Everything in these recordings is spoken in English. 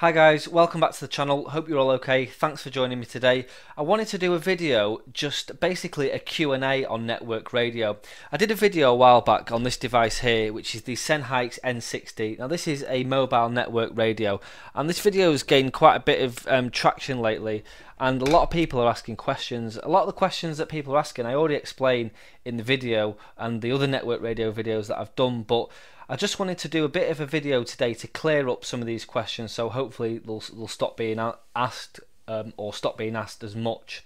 Hi guys, welcome back to the channel. Hope you're all okay. Thanks for joining me today. I wanted to do a video, just basically a Q&A on network radio. I did a video a while back on this device here, which is the Senhaix N60. Now this is a mobile network radio, and this video has gained quite a bit of um, traction lately, and a lot of people are asking questions. A lot of the questions that people are asking, I already explained in the video and the other network radio videos that I've done, but I just wanted to do a bit of a video today to clear up some of these questions so hopefully they'll, they'll stop being asked um, or stop being asked as much.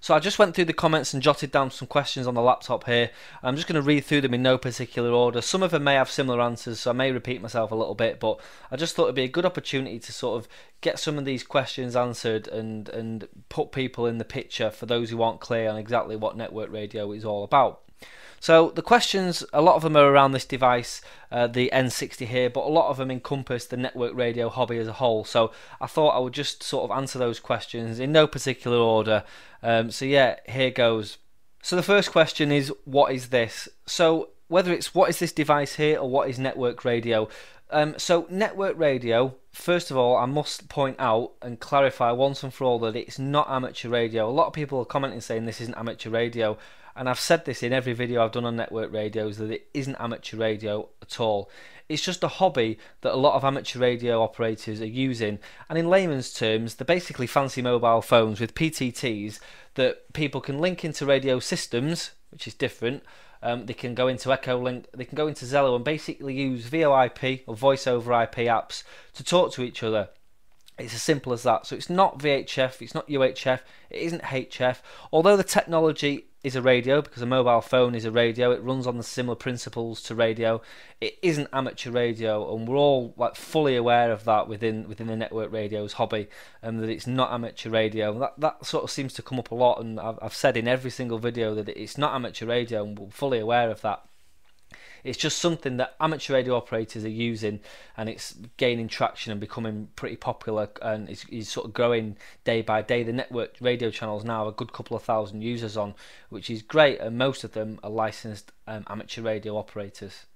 So I just went through the comments and jotted down some questions on the laptop here. I'm just going to read through them in no particular order. Some of them may have similar answers, so I may repeat myself a little bit, but I just thought it'd be a good opportunity to sort of get some of these questions answered and and put people in the picture for those who aren't clear on exactly what network radio is all about. So the questions, a lot of them are around this device, uh, the N60 here, but a lot of them encompass the network radio hobby as a whole. So I thought I would just sort of answer those questions in no particular order. Um, so yeah, here goes. So the first question is, what is this? So whether it's what is this device here or what is network radio, um, so network radio, first of all, I must point out and clarify once and for all that it's not amateur radio. A lot of people are commenting saying this isn't amateur radio and I've said this in every video I've done on network radios that it isn't amateur radio at all. It's just a hobby that a lot of amateur radio operators are using, and in layman's terms, they're basically fancy mobile phones with PTTs that people can link into radio systems, which is different. Um, they can go into Echolink, they can go into Zello and basically use VoIP or voice over IP apps to talk to each other. It's as simple as that. So it's not VHF, it's not UHF, it isn't HF. Although the technology is a radio because a mobile phone is a radio. It runs on the similar principles to radio. It isn't amateur radio, and we're all like fully aware of that within within the network radio's hobby, and that it's not amateur radio. That that sort of seems to come up a lot, and I've, I've said in every single video that it's not amateur radio, and we're fully aware of that. It's just something that amateur radio operators are using, and it's gaining traction and becoming pretty popular, and it's, it's sort of growing day by day. The network radio channels now have a good couple of thousand users on, which is great, and most of them are licensed um, amateur radio operators.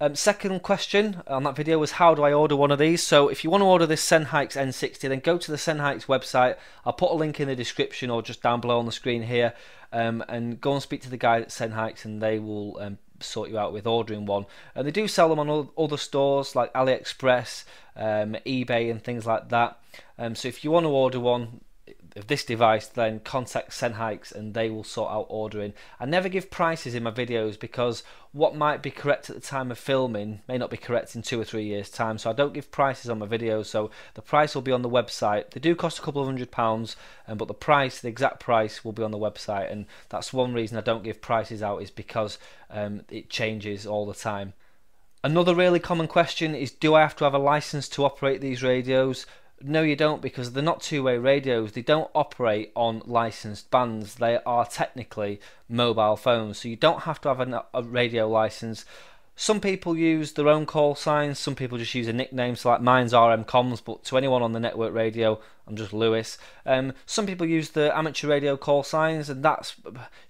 Um, second question on that video was how do I order one of these? So if you want to order this Senhaix N60, then go to the Senhaix website. I'll put a link in the description or just down below on the screen here, um, and go and speak to the guy at Senhaix, and they will um, sort you out with ordering one. And they do sell them on other stores like AliExpress, um, eBay, and things like that. Um, so if you want to order one, of this device, then contact Senhaix and they will sort out ordering. I never give prices in my videos because what might be correct at the time of filming may not be correct in two or three years' time. So I don't give prices on my videos. So the price will be on the website. They do cost a couple of hundred pounds, um, but the price, the exact price, will be on the website. And that's one reason I don't give prices out is because um, it changes all the time. Another really common question is do I have to have a license to operate these radios? No, you don't because they're not two way radios. They don't operate on licensed bands. They are technically mobile phones. So you don't have to have a, radio license. Some people use their own call signs, some people just use a nickname, so like mine's RM Comms, but to anyone on the network radio, I'm just Lewis. Um, some people use the amateur radio call signs, and that's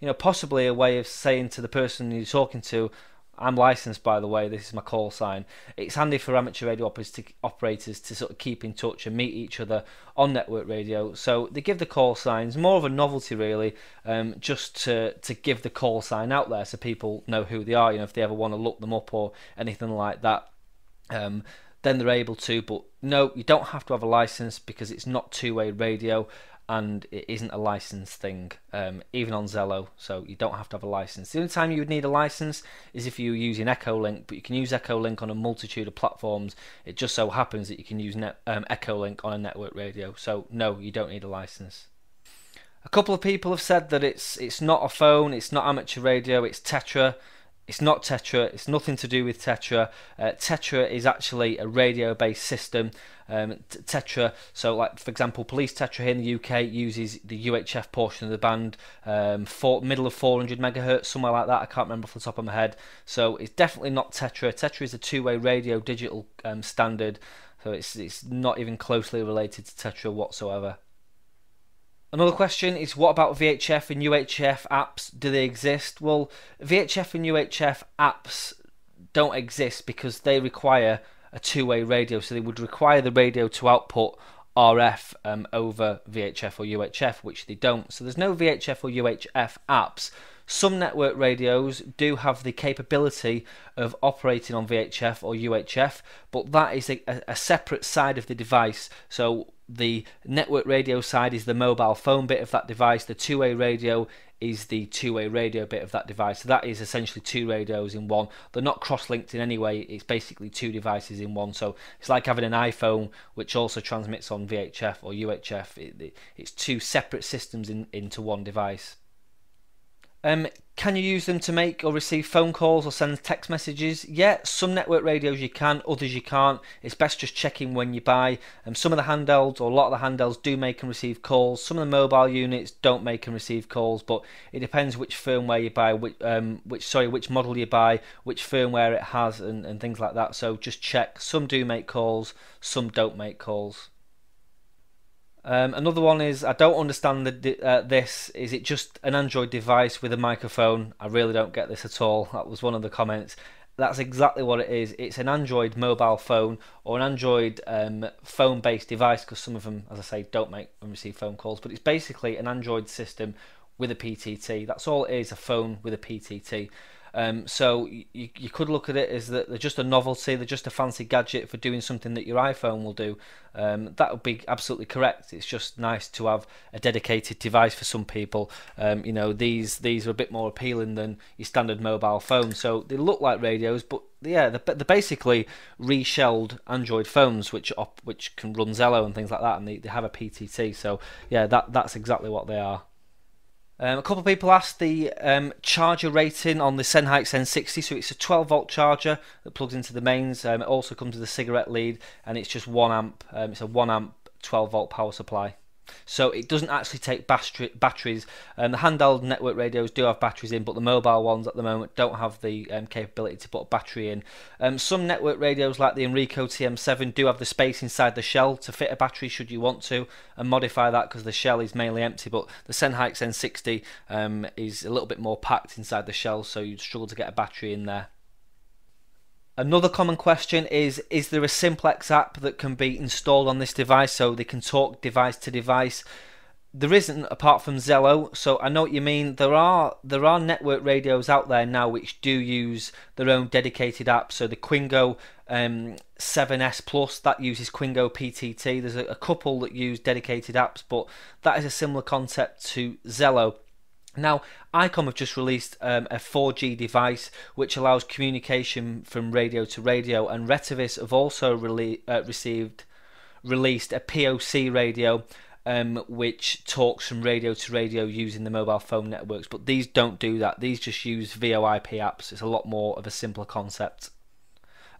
you know possibly a way of saying to the person you're talking to, I'm licensed, by the way. This is my call sign. It's handy for amateur radio operators to sort of keep in touch and meet each other on network radio. So they give the call signs more of a novelty, really, um, just to to give the call sign out there so people know who they are. You know, if they ever want to look them up or anything like that. Um, then they're able to, but no, you don't have to have a license because it's not two-way radio and it isn't a license thing, um, even on Zello, so you don't have to have a license. The only time you would need a license is if you're using Echolink, but you can use Echolink on a multitude of platforms. It just so happens that you can use net, um, Echolink on a network radio, so no, you don't need a license. A couple of people have said that it's it's not a phone, it's not amateur radio, it's Tetra. It's not Tetra, it's nothing to do with Tetra. Uh, Tetra is actually a radio based system. Um, Tetra, so like for example, Police Tetra here in the UK uses the UHF portion of the band, um, four, middle of 400 megahertz, somewhere like that. I can't remember off the top of my head. So it's definitely not Tetra. Tetra is a two way radio digital um, standard, so it's, it's not even closely related to Tetra whatsoever. Another question is what about VHF and UHF apps? Do they exist? Well, VHF and UHF apps don't exist because they require a two-way radio, so they would require the radio to output RF um, over VHF or UHF, which they don't. So there's no VHF or UHF apps. Some network radios do have the capability of operating on VHF or UHF, but that is a, a separate side of the device. So the network radio side is the mobile phone bit of that device. The two-way radio is the two-way radio bit of that device. So that is essentially two radios in one. They're not cross-linked in any way. It's basically two devices in one. So it's like having an iPhone which also transmits on VHF or UHF. It, it, it's two separate systems in, into one device. Um, can you use them to make or receive phone calls or send text messages? Yeah, some network radios you can, others you can't. It's best just checking when you buy. Um, some of the handhelds or a lot of the handhelds do make and receive calls. Some of the mobile units don't make and receive calls, but it depends which firmware you buy, which, um, which sorry, which model you buy, which firmware it has, and, and things like that. So just check. Some do make calls, some don't make calls. Um, another one is I don't understand the, uh, this. Is it just an Android device with a microphone? I really don't get this at all. That was one of the comments. That's exactly what it is. It's an Android mobile phone or an Android um, phone-based device because some of them, as I say, don't make and receive phone calls. But it's basically an Android system with a PTT. That's all it is, a phone with a PTT. Um, so you, you could look at it as that they're just a novelty, they're just a fancy gadget for doing something that your iPhone will do. Um, that would be absolutely correct. It's just nice to have a dedicated device for some people. Um, you know, these these are a bit more appealing than your standard mobile phone. So they look like radios, but yeah, they're, they're basically reshelled Android phones, which op, which can run Zello and things like that, and they, they have a PTT. So yeah, that that's exactly what they are. Um, a couple of people asked the um, charger rating on the Senhaix N60. So it's a 12 volt charger that plugs into the mains. Um, it also comes with a cigarette lead, and it's just one amp. Um, it's a one amp 12 volt power supply. So it doesn't actually take batteries. Um, the handheld network radios do have batteries in, but the mobile ones at the moment don't have the um, capability to put a battery in. Um, some network radios, like the Inrico TM7, do have the space inside the shell to fit a battery should you want to, and modify that because the shell is mainly empty. But the Senhaix N60 um, is a little bit more packed inside the shell, so you'd struggle to get a battery in there. Another common question is Is there a Simplex app that can be installed on this device so they can talk device to device? There isn't apart from Zello, so I know what you mean. There are there are network radios out there now which do use their own dedicated app. So the Qingoo um, 7S Plus that uses Qingoo PTT. There's a, a couple that use dedicated apps, but that is a similar concept to Zello. Now, ICOM have just released um, a 4G device which allows communication from radio to radio, and Retevis have also rele- uh, received released a POC radio um, which talks from radio to radio using the mobile phone networks. But these don't do that. These just use VoIP apps. It's a lot more of a simpler concept.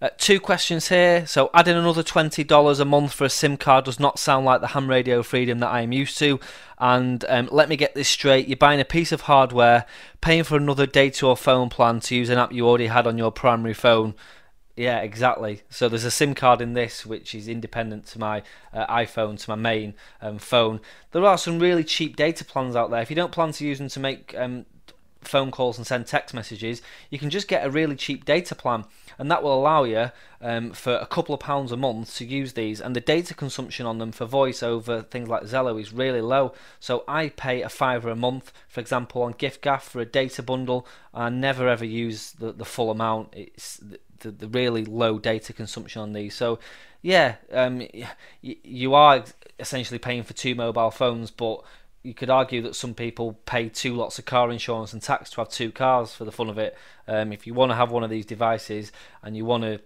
Uh, two questions here. So, adding another $20 a month for a SIM card does not sound like the ham radio freedom that I am used to. And um, let me get this straight you're buying a piece of hardware, paying for another data or phone plan to use an app you already had on your primary phone. Yeah, exactly. So there's a SIM card in this which is independent to my uh, iPhone, to my main um, phone. There are some really cheap data plans out there. If you don't plan to use them to make um, phone calls and send text messages, you can just get a really cheap data plan, and that will allow you um, for a couple of pounds a month to use these. And the data consumption on them for voice over things like Zello is really low. So I pay a fiver a month, for example, on giffgaff for a data bundle. I never ever use the, the full amount. It's the, the really low data consumption on these. So yeah, um, you are essentially paying for two mobile phones, but you could argue that some people pay two lots of car insurance and tax to have two cars for the fun of it. Um, if you want to have one of these devices and you want to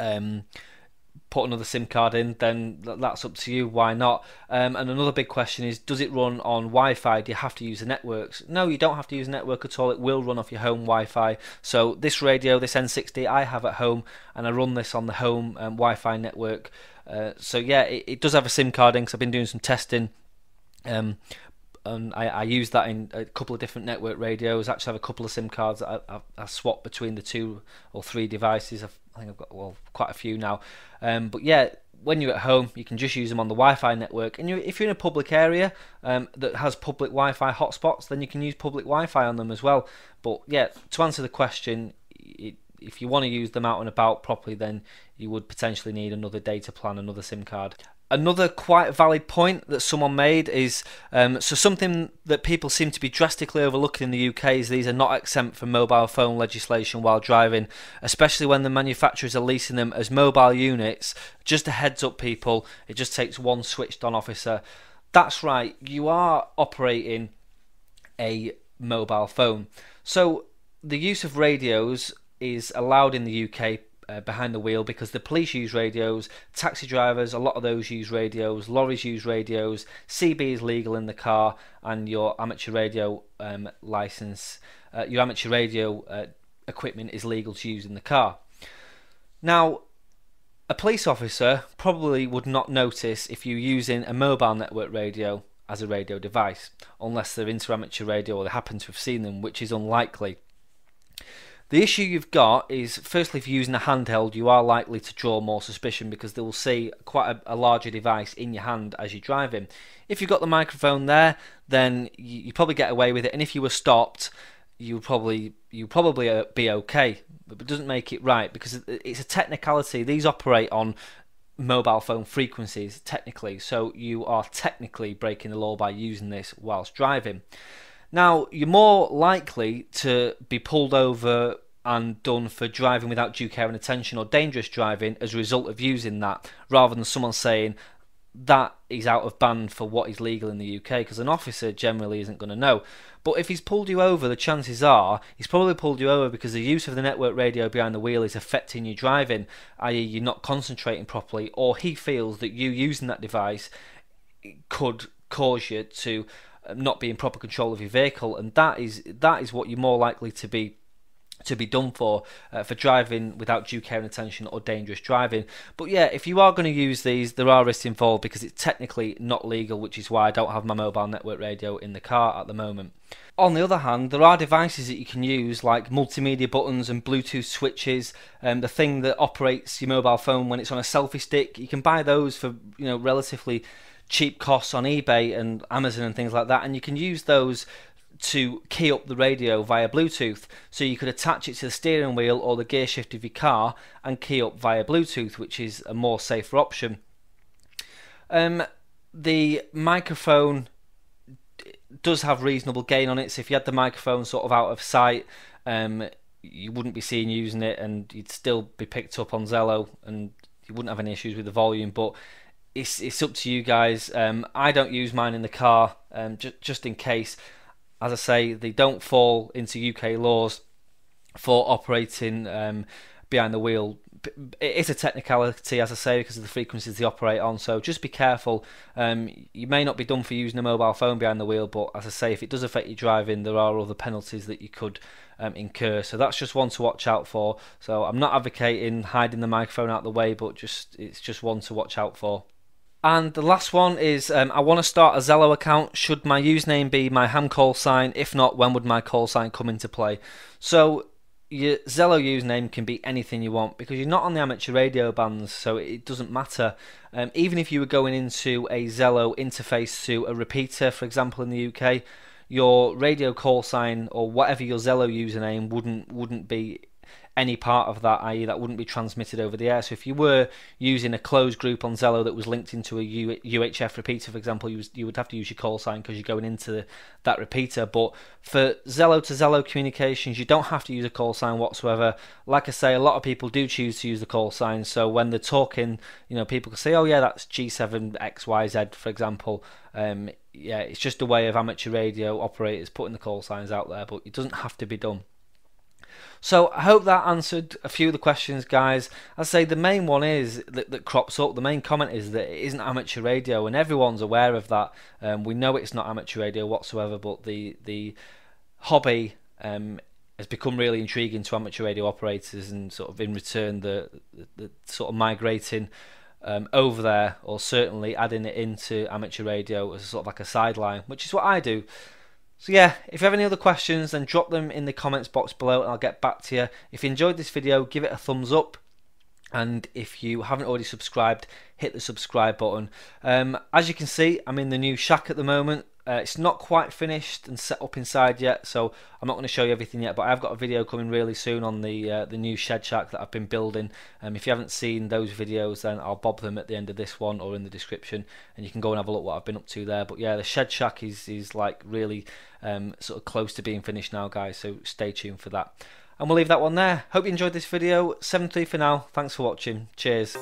um, put another SIM card in, then that's up to you. Why not? Um, and another big question is, does it run on Wi-Fi? Do you have to use the networks? No, you don't have to use a network at all. It will run off your home Wi-Fi. So this radio, this N60, I have at home, and I run this on the home um, Wi-Fi network. Uh, so yeah, it, it, does have a SIM card in because I've been doing some testing um, and I, I use that in a couple of different network radios. I actually have a couple of SIM cards that I, I, I swap between the two or three devices. I've, i think I've got well quite a few now. Um, but yeah, when you're at home, you can just use them on the Wi-Fi network. And you, if you're in a public area um, that has public Wi-Fi hotspots, then you can use public Wi-Fi on them as well. But yeah, to answer the question, it, if you want to use them out and about properly, then you would potentially need another data plan, another SIM card. Another quite valid point that someone made is um, so something that people seem to be drastically overlooking in the UK is these are not exempt from mobile phone legislation while driving, especially when the manufacturers are leasing them as mobile units. Just a heads up, people, it just takes one switched on officer. That's right, you are operating a mobile phone. So the use of radios is allowed in the UK uh, behind the wheel because the police use radios, taxi drivers, a lot of those use radios, lorries use radios, CB is legal in the car, and your amateur radio um, license, uh, your amateur radio uh, equipment is legal to use in the car. Now, a police officer probably would not notice if you're using a mobile network radio as a radio device, unless they're into amateur radio or they happen to have seen them, which is unlikely. The issue you've got is, firstly, if you're using a handheld, you are likely to draw more suspicion because they will see quite a, a larger device in your hand as you're driving. If you've got the microphone there, then you, you probably get away with it, and if you were stopped, you probably you probably uh, be okay, but it doesn't make it right because it's a technicality. These operate on mobile phone frequencies technically, so you are technically breaking the law by using this whilst driving. Now, you're more likely to be pulled over and done for driving without due care and attention or dangerous driving as a result of using that, rather than someone saying that is out of band for what is legal in the UK, because an officer generally isn't going to know. But if he's pulled you over, the chances are he's probably pulled you over because the use of the network radio behind the wheel is affecting your driving, i.e., you're not concentrating properly, or he feels that you using that device could cause you to not be in proper control of your vehicle, and that is that is what you're more likely to be to be done for uh, for driving without due care and attention or dangerous driving. But yeah, if you are going to use these, there are risks involved because it's technically not legal, which is why I don't have my mobile network radio in the car at the moment. On the other hand, there are devices that you can use like multimedia buttons and Bluetooth switches, um, the thing that operates your mobile phone when it's on a selfie stick. You can buy those for you know relatively cheap costs on eBay and Amazon and things like that, and you can use those to key up the radio via Bluetooth. So you could attach it to the steering wheel or the gear shift of your car and key up via Bluetooth, which is a more safer option. Um, the microphone does have reasonable gain on it, so if you had the microphone sort of out of sight, um, you wouldn't be seen using it, and you'd still be picked up on Zello, and you wouldn't have any issues with the volume. But it's it's up to you guys. Um, I don't use mine in the car, um, just just in case. As I say, they don't fall into UK laws for operating um, behind the wheel. It is a technicality, as I say, because of the frequencies they operate on. So just be careful. Um, you may not be done for using a mobile phone behind the wheel, but as I say, if it does affect your driving, there are other penalties that you could um, incur. So that's just one to watch out for. So I'm not advocating hiding the microphone out of the way, but just it's just one to watch out for. And the last one is um, I want to start a Zello account. Should my username be my ham call sign? If not, when would my call sign come into play? So your Zello username can be anything you want because you're not on the amateur radio bands, so it doesn't matter. Um, even if you were going into a Zello interface to a repeater, for example, in the UK, your radio call sign or whatever your Zello username wouldn't wouldn't be any part of that, i.e., that wouldn't be transmitted over the air. So if you were using a closed group on Zello that was linked into a UHF repeater, for example, you, was, you would have to use your call sign because you're going into that repeater. But for Zello to Zello communications, you don't have to use a call sign whatsoever. Like I say, a lot of people do choose to use the call sign. So when they're talking, you know, people can say, "Oh yeah, that's G7XYZ," for example. Um, yeah, it's just a way of amateur radio operators putting the call signs out there, but it doesn't have to be done. So I hope that answered a few of the questions, guys. I say the main one is that, that, crops up. The main comment is that it isn't amateur radio, and everyone's aware of that. Um, we know it's not amateur radio whatsoever, but the the hobby um, has become really intriguing to amateur radio operators, and sort of in return, the, the, the sort of migrating. Um, over there, or certainly adding it into amateur radio as sort of like a sideline, which is what I do. So yeah, if you have any other questions, then drop them in the comments box below and I'll get back to you. If you enjoyed this video, give it a thumbs up. And if you haven't already subscribed, hit the subscribe button. Um, as you can see, I'm in the new shack at the moment. Uh, it's not quite finished and set up inside yet, so I'm not going to show you everything yet. But I've got a video coming really soon on the uh, the new shed shack that I've been building. Um, if you haven't seen those videos, then I'll bob them at the end of this one or in the description, and you can go and have a look what I've been up to there. But yeah, the shed shack is is like really um, sort of close to being finished now, guys. So stay tuned for that. And we'll leave that one there. Hope you enjoyed this video. 7 3 for now. Thanks for watching. Cheers.